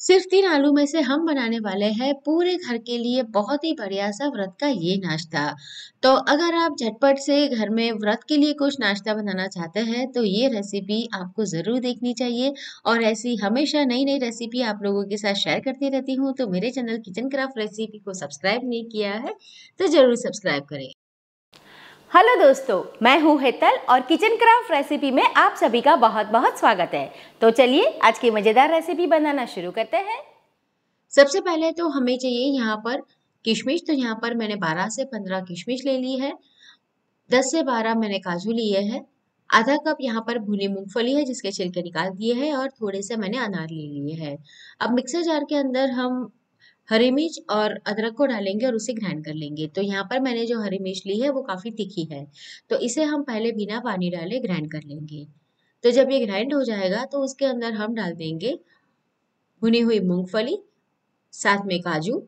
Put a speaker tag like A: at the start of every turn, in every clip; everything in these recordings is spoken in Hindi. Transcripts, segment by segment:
A: सिर्फ़ तीन आलू में से हम बनाने वाले हैं। पूरे घर के लिए बहुत ही बढ़िया सा व्रत का ये नाश्ता। तो अगर आप झटपट से घर में व्रत के लिए कुछ नाश्ता बनाना चाहते हैं तो ये रेसिपी आपको ज़रूर देखनी चाहिए। और ऐसी हमेशा नई नई रेसिपी आप लोगों के साथ शेयर करती रहती हूँ तो मेरे चैनल किचन क्राफ्ट रेसिपी को सब्सक्राइब नहीं किया है तो ज़रूर सब्सक्राइब करें।
B: हेलो दोस्तों, मैं हूँ हेतल और किचन क्राफ्ट रेसिपी में आप सभी का बहुत बहुत स्वागत है। तो चलिए, आज की मज़ेदार रेसिपी बनाना शुरू करते हैं।
A: सबसे पहले तो हमें चाहिए यहाँ पर किशमिश। तो यहाँ पर मैंने 12 से 15 किशमिश ले ली है। 10 से 12 मैंने काजू लिए हैं। आधा कप यहाँ पर भुनी मूंगफली है, जिसके छिलके निकाल दिए हैं और थोड़े से मैंने अनार ले लिए हैं। अब मिक्सर जार के अंदर हम हरी मिर्च और अदरक को डालेंगे और उसे ग्राइंड कर लेंगे। तो यहाँ पर मैंने जो हरी मिर्च ली है, वो काफ़ी तीखी है। तो इसे हम पहले बिना पानी डाले ग्राइंड कर लेंगे। तो जब ये ग्राइंड हो जाएगा तो उसके अंदर हम डाल देंगे भुनी हुई मूंगफली, साथ में काजू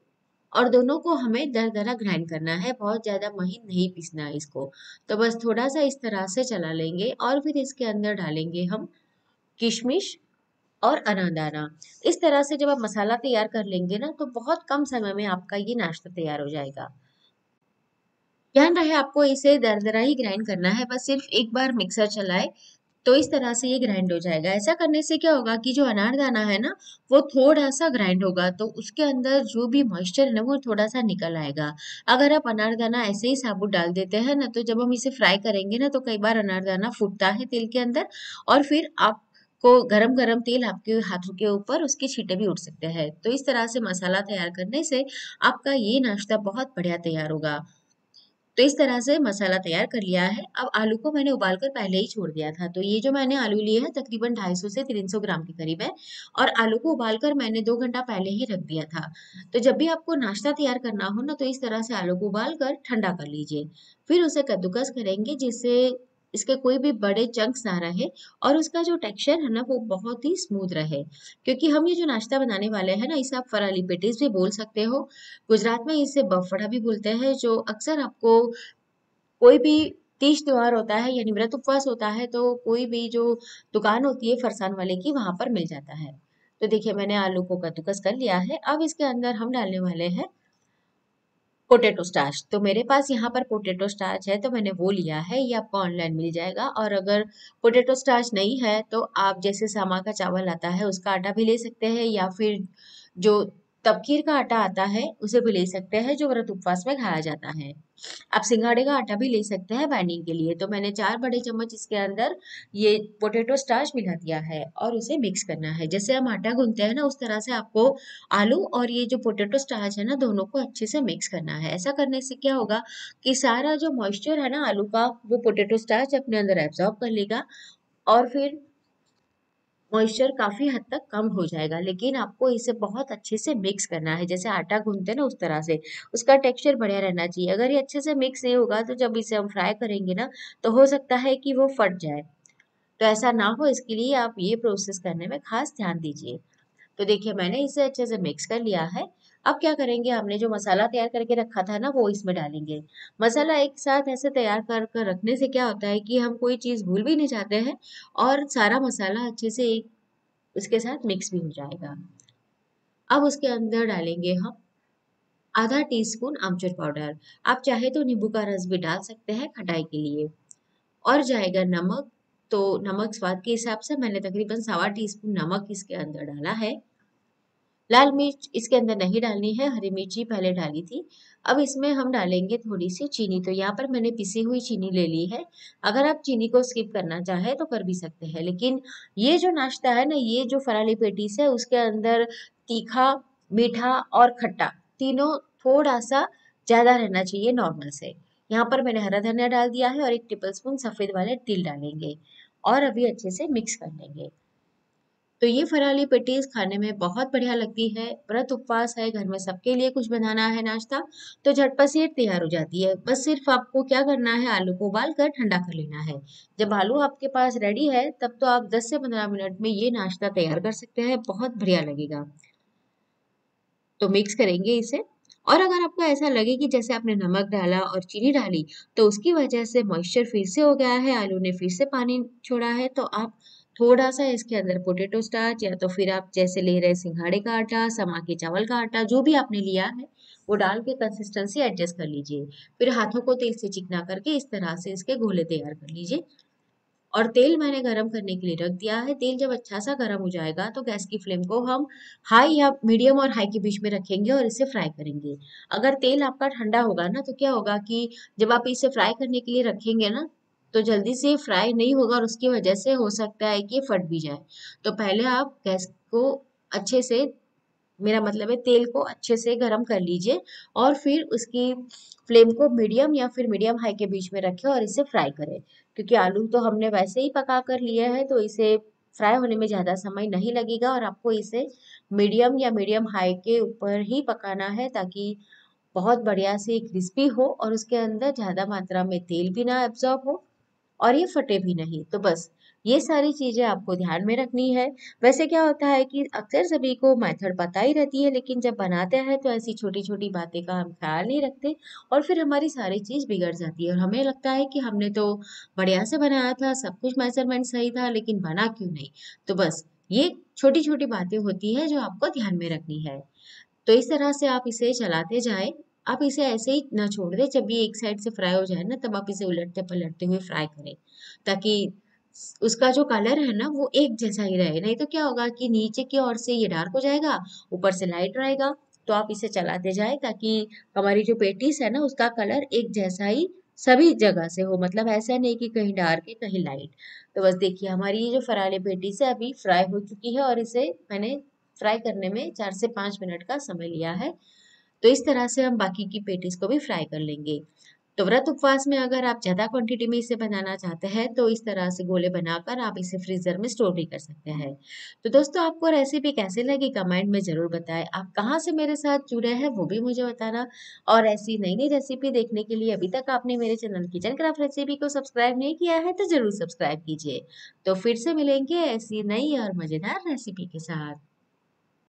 A: और दोनों को हमें दर दरा ग्राइंड करना है। बहुत ज़्यादा महीन नहीं पीसना है इसको। तो बस थोड़ा सा इस तरह से चला लेंगे और फिर इसके अंदर डालेंगे हम किशमिश और अनादाना। इस तरह से जब आप मसाला तैयार कर लेंगे ना तो बहुत कम समय में आपका ये नाश्ता तैयार हो जाएगा। ध्यान रहे, आपको इसे दरदरा ही ग्राइंड करना है, बस सिर्फ़ एक बार मिक्सर चलाए तो इस तरह से ये ग्राइंड हो जाएगा। ऐसा करने से क्या होगा कि जो अनारदाना है ना, वो थोड़ा सा ग्राइंड होगा तो उसके अंदर जो भी मॉइस्चर है ना, वो थोड़ा सा निकल आएगा। अगर आप अनारदाना ऐसे ही साबुत डाल देते हैं ना तो जब हम इसे फ्राई करेंगे ना तो कई बार अनारदाना फूटता है तेल के अंदर, और फिर आप को गरम गरम तेल आपके हाथों के ऊपर उसके छींटे भी उठ सकते हैं। तो इस तरह से मसाला तैयार करने से आपका ये नाश्ता बहुत बढ़िया तैयार होगा। तो इस तरह से मसाला तैयार कर लिया है। अब आलू को मैंने उबाल कर पहले ही छोड़ दिया था। तो ये जो मैंने आलू लिए हैं, तकरीबन 250 से 300 ग्राम के करीब है। और आलू को उबाल कर मैंने दो घंटा पहले ही रख दिया था। तो जब भी आपको नाश्ता तैयार करना हो ना तो इस तरह से आलू को उबाल कर ठंडा कर लीजिए। फिर उसे कद्दूकस करेंगे, जिससे इसके कोई भी बड़े चंक्स ना रहे और उसका जो टेक्सचर है ना, वो बहुत ही स्मूथ रहे। क्योंकि हम ये जो नाश्ता बनाने वाले हैं ना, इसे आप फराली पेटीज भी बोल सकते हो। गुजरात में इसे बफड़ा भी बोलते हैं, जो अक्सर आपको कोई भी तीज त्योहार होता है, यानी व्रत उपवास होता है तो कोई भी जो दुकान होती है फरसान वाले की, वहाँ पर मिल जाता है। तो देखिए, मैंने आलू को कद्दूकस कर लिया है। अब इसके अंदर हम डालने वाले हैं पोटैटो स्टार्च तो मेरे पास यहाँ पर पोटेटो स्टार्च है तो मैंने वो लिया है, ये आपको ऑनलाइन मिल जाएगा। और अगर पोटेटो स्टार्च नहीं है तो आप जैसे सामा का चावल आता है, उसका आटा भी ले सकते हैं, या फिर जो तबखीर का आटा आता है, उसे भी ले सकते हैं जो व्रत उपवास में खाया जाता है। आप सिंगाड़े का आटा भी ले सकते हैं बाइंडिंग के लिए। तो मैंने चार बड़े चम्मच इसके अंदर ये पोटेटो स्टार्च मिला दिया है और उसे मिक्स करना है। जैसे हम आटा गूंथते हैं ना, उस तरह से आपको आलू और ये जो पोटेटो स्टार्च है ना, दोनों को अच्छे से मिक्स करना है। ऐसा करने से क्या होगा कि सारा जो मॉइस्चर है ना, आलू का, वो पोटेटो स्टार्च अपने अंदर एब्जॉर्ब कर लेगा और फिर मॉइस्चर काफ़ी हद तक कम हो जाएगा। लेकिन आपको इसे बहुत अच्छे से मिक्स करना है, जैसे आटा गूंथते ना उस तरह से, उसका टेक्सचर बढ़िया रहना चाहिए। अगर ये अच्छे से मिक्स नहीं होगा तो जब इसे हम फ्राई करेंगे ना तो हो सकता है कि वो फट जाए। तो ऐसा ना हो, इसके लिए आप ये प्रोसेस करने में खास ध्यान दीजिए। तो देखिए, मैंने इसे अच्छे से मिक्स कर लिया है। अब क्या करेंगे? हमने जो मसाला तैयार करके रखा था ना, वो इसमें डालेंगे। मसाला एक साथ ऐसे तैयार कर कर रखने से क्या होता है कि हम कोई चीज़ भूल भी नहीं जाते हैं और सारा मसाला अच्छे से एक उसके साथ मिक्स भी हो जाएगा। अब उसके अंदर डालेंगे हम आधा टीस्पून आमचूर पाउडर। आप चाहे तो नींबू का रस भी डाल सकते हैं खटाई के लिए। और जाएगा नमक। तो नमक स्वाद के हिसाब से मैंने तकरीबन सवा टी स्पून नमक इसके अंदर डाला है। लाल मिर्च इसके अंदर नहीं डालनी है, हरी मिर्ची पहले डाली थी। अब इसमें हम डालेंगे थोड़ी सी चीनी। तो यहाँ पर मैंने पिसी हुई चीनी ले ली है। अगर आप चीनी को स्किप करना चाहे तो कर भी सकते हैं, लेकिन ये जो नाश्ता है ना, ये जो फराली पेटीस है, उसके अंदर तीखा, मीठा और खट्टा तीनों थोड़ा सा ज़्यादा रहना चाहिए नॉर्मल से। यहाँ पर मैंने हरा धनिया डाल दिया है और एक टेबल स्पून सफ़ेद वाले तिल डालेंगे और अभी अच्छे से मिक्स कर लेंगे। तो ये फराली पेटीज खाने में बहुत बढ़िया लगती है। व्रत उपवास है, घर में सबके लिए कुछ बनाना है नाश्ता तो झटपट से तैयार हो जाती है। बस सिर्फ़ आपको क्या करना है, आलू को उबाल कर ठंडा कर लेना है। जब आलू आपके पास रेडी है, तब तो आप 10 से 15 मिनट में ये नाश्ता तैयार कर सकते हैं, बहुत बढ़िया लगेगा। तो मिक्स करेंगे इसे। और अगर आपको ऐसा लगे कि जैसे आपने नमक डाला और चीनी डाली तो उसकी वजह से मॉइस्चर फिर से हो गया है, आलू ने फिर से पानी छोड़ा है तो आप थोड़ा सा इसके अंदर पोटेटो स्टार्च या तो फिर आप जैसे ले रहे सिंघाड़े का आटा, समा के चावल का आटा, जो भी आपने लिया है, वो डाल के कंसिस्टेंसी एडजस्ट कर लीजिए। फिर हाथों को तेल से चिकना करके इस तरह से इसके गोले तैयार कर लीजिए। और तेल मैंने गरम करने के लिए रख दिया है। तेल जब अच्छा सा गरम हो जाएगा तो गैस की फ्लेम को हम हाई या मीडियम और हाई के बीच में रखेंगे और इसे फ्राई करेंगे। अगर तेल आपका ठंडा होगा ना तो क्या होगा कि जब आप इसे फ्राई करने के लिए रखेंगे ना तो जल्दी से फ्राई नहीं होगा और उसकी वजह से हो सकता है कि फट भी जाए। तो पहले आप गैस को अच्छे से, मेरा मतलब है तेल को अच्छे से गरम कर लीजिए और फिर उसकी फ्लेम को मीडियम या फिर मीडियम हाई के बीच में रखें और इसे फ्राई करें। क्योंकि आलू तो हमने वैसे ही पका कर लिया है तो इसे फ्राई होने में ज़्यादा समय नहीं लगेगा और आपको इसे मीडियम या मीडियम हाई के ऊपर ही पकाना है ताकि बहुत बढ़िया से क्रिस्पी हो और उसके अंदर ज़्यादा मात्रा में तेल भी ना एब्जॉर्ब हो। और ये फटे भी नहीं। तो बस, ये सारी चीज़ें आपको ध्यान में रखनी है। वैसे क्या होता है कि अक्सर सभी को मेथड पता ही रहती है, लेकिन जब बनाते हैं तो ऐसी छोटी छोटी बातें का हम ख्याल नहीं रखते और फिर हमारी सारी चीज़ बिगड़ जाती है। और हमें लगता है कि हमने तो बढ़िया से बनाया था, सब कुछ मेज़रमेंट सही था, लेकिन बना क्यों नहीं? तो बस, ये छोटी छोटी बातें होती है जो आपको ध्यान में रखनी है। तो इस तरह से आप इसे चलाते जाए। आप इसे ऐसे ही ना छोड़ दें, जब ये एक साइड से फ्राई हो जाए ना, तब आप इसे उलटते पलटते हुए फ्राई करें, ताकि उसका जो कलर है ना, वो एक जैसा ही रहे। नहीं तो क्या होगा कि नीचे की ओर से ये डार्क हो जाएगा, ऊपर से लाइट रहेगा तो आप इसे चलाते जाए, ताकि हमारी जो पेटीस है ना, उसका कलर एक जैसा ही सभी जगह से हो। मतलब ऐसा नहीं कि कहीं डार्क है, कहीं लाइट तो बस देखिए, हमारी ये जो फराले पेटीस है, अभी फ्राई हो चुकी है, और इसे मैंने फ्राई करने में चार से पाँच मिनट का समय लिया है। तो इस तरह से हम बाकी की पेटीज को भी फ्राई कर लेंगे। तो व्रत उपवास में अगर आप ज़्यादा क्वांटिटी में इसे बनाना चाहते हैं तो इस तरह से गोले बनाकर आप इसे फ्रीजर में स्टोर भी कर सकते हैं। तो दोस्तों, आपको रेसिपी कैसे लगी कमेंट में ज़रूर बताएँ। आप कहाँ से मेरे साथ जुड़े हैं, वो भी मुझे बताना। और ऐसी नई नई रेसिपी देखने के लिए अभी तक आपने मेरे चैनल किचन क्राफ्ट रेसिपी को सब्सक्राइब नहीं किया है तो ज़रूर सब्सक्राइब कीजिए। तो फिर से मिलेंगे ऐसी नई और मज़ेदार रेसिपी के साथ।